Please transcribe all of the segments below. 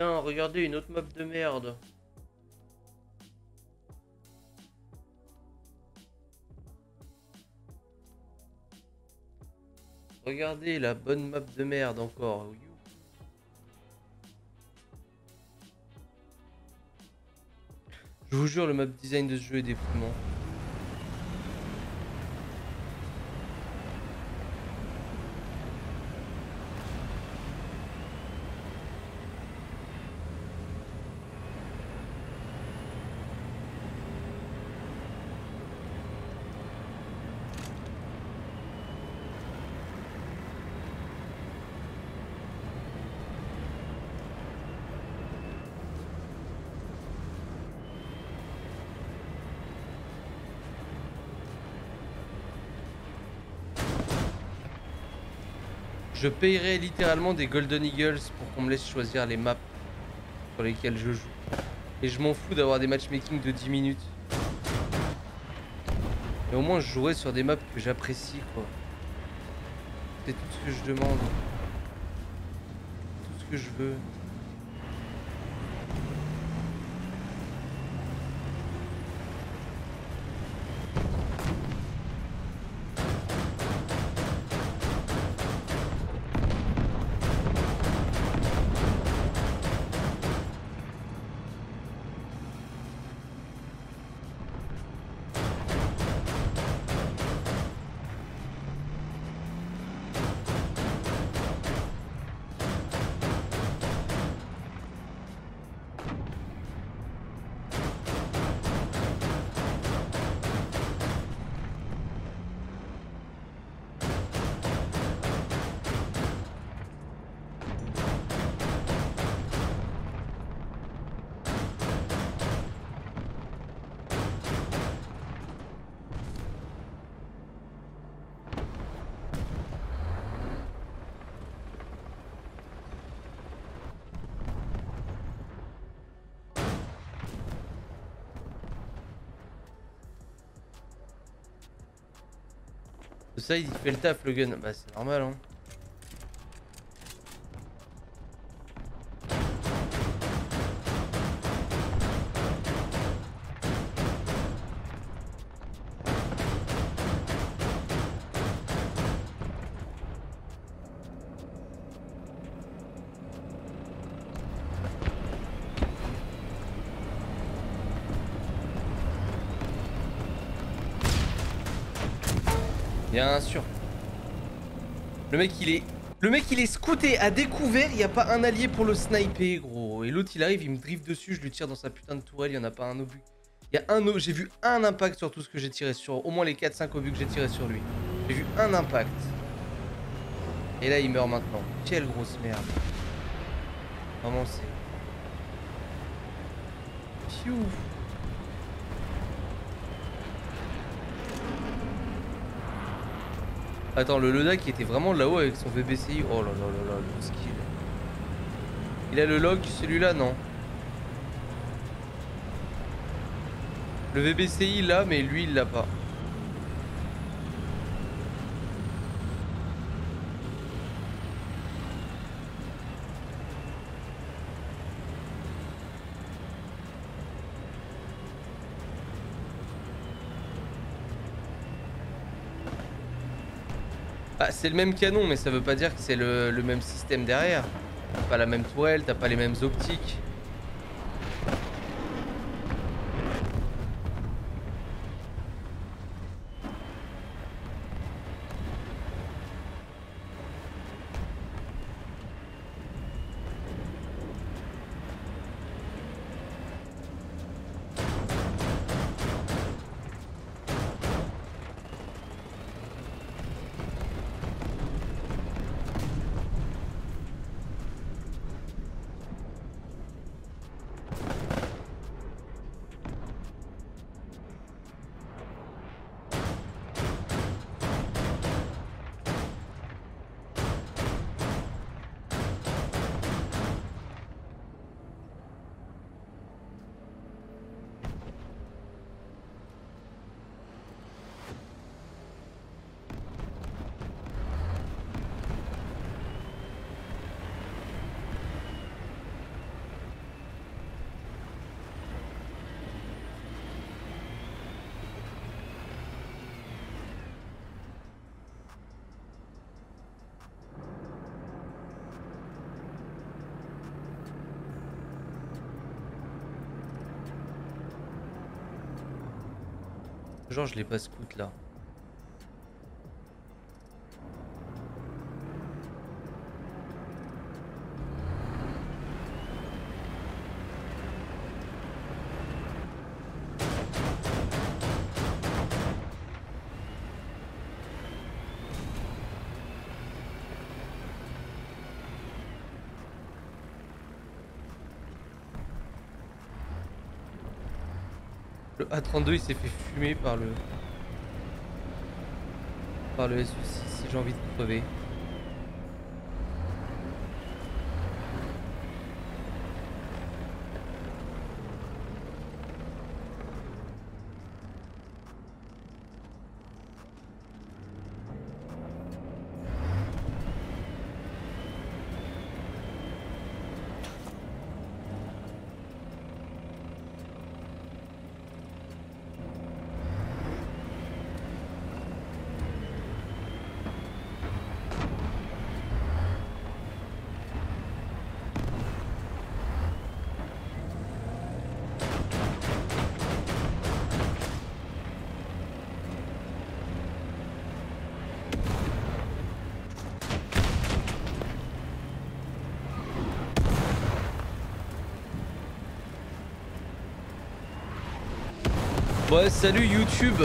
Regardez, une autre map de merde. Regardez la bonne map de merde encore. Je vous jure, le map design de ce jeu est déprimant. Je payerais littéralement des Golden Eagles pour qu'on me laisse choisir les maps sur lesquelles je joue. Et je m'en fous d'avoir des matchmaking de 10 minutes. Mais au moins je jouerai sur des maps que j'apprécie quoi. C'est tout ce que je demande. Tout ce que je veux. Ça, il fait le taf, le gun. Bah, c'est normal, hein. Bien sûr. Le mec il est... Le mec il est scouté à découvert, il n'y a pas un allié pour le sniper gros. Et l'autre il arrive, il me drift dessus, je lui tire dans sa putain de tourelle, il n'y en a pas un obus. Il y a un J'ai vu un impact sur tout ce que j'ai tiré sur... Au moins les 4-5 obus que j'ai tiré sur lui. J'ai vu un impact. Et là il meurt maintenant. Quelle grosse merde. Vraiment c'est... Piouf. Attends, le Loda qui était vraiment là-haut avec son VBCI. Oh là là là là, le skill. Il a le log, celui-là, non. Le VBCI là, mais lui il l'a pas. Bah, c'est le même canon, mais ça veut pas dire que c'est le, le, même système derrière. T'as pas la même toile, t'as pas les mêmes optiques. Genre je l'ai pas scout là. Le A32 il s'est fait fumer par le... Par le SU6 si j'ai envie de crever. Ouais, salut YouTube.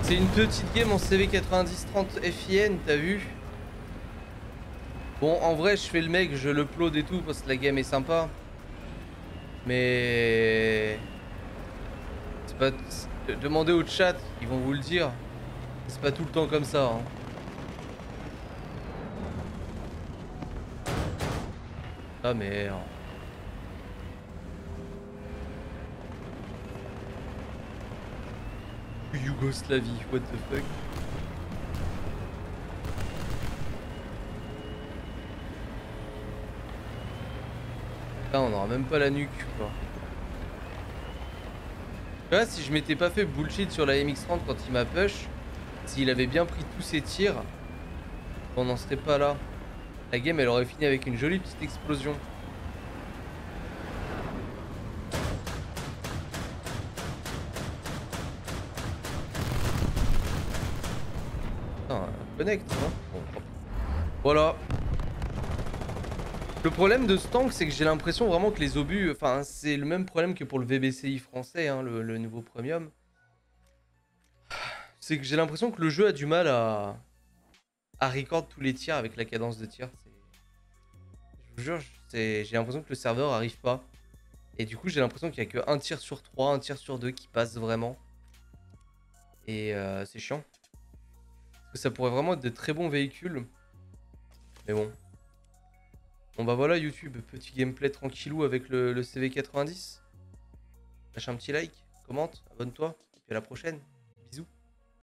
C'est une petite game en CV9030 FIN, t'as vu? Bon, en vrai, je fais le mec, je le plode et tout parce que la game est sympa. Mais... C'est pas... Demandez au chat, ils vont vous le dire. C'est pas tout le temps comme ça. Hein. Ah merde. Yougoslavie, what the fuck? Là on aura même pas la nuque quoi. Là si je m'étais pas fait bullshit sur la MX-30 quand il m'a push, s'il avait bien pris tous ses tirs, on n'en serait pas là. La game elle aurait fini avec une jolie petite explosion. Hein. voilà. Le problème de ce tank, c'est que j'ai l'impression vraiment que les obus... Enfin, c'est le même problème que pour le VBCI français, hein, le, nouveau premium. C'est que j'ai l'impression que le jeu a du mal à... à record tous les tirs avec la cadence de tir. Je vous jure, j'ai l'impression que le serveur arrive pas. Et du coup, j'ai l'impression qu'il y a que un tir sur 3, un tir sur 2 qui passe vraiment. Et euh, c'est chiant ça pourrait vraiment être de très bons véhicules. Mais bon. Bon bah voilà YouTube, petit gameplay tranquillou avec le, le CV90. Lâche un petit like, commente, abonne-toi, et à la prochaine.